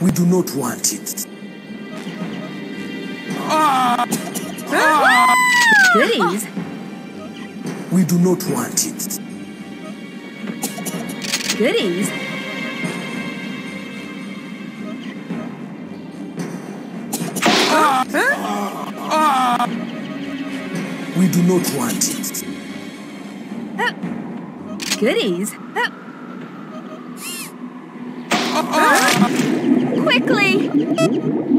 We do not want it. Goodies. We do not want it. Goodies. We do not want it. Goodies. Quickly.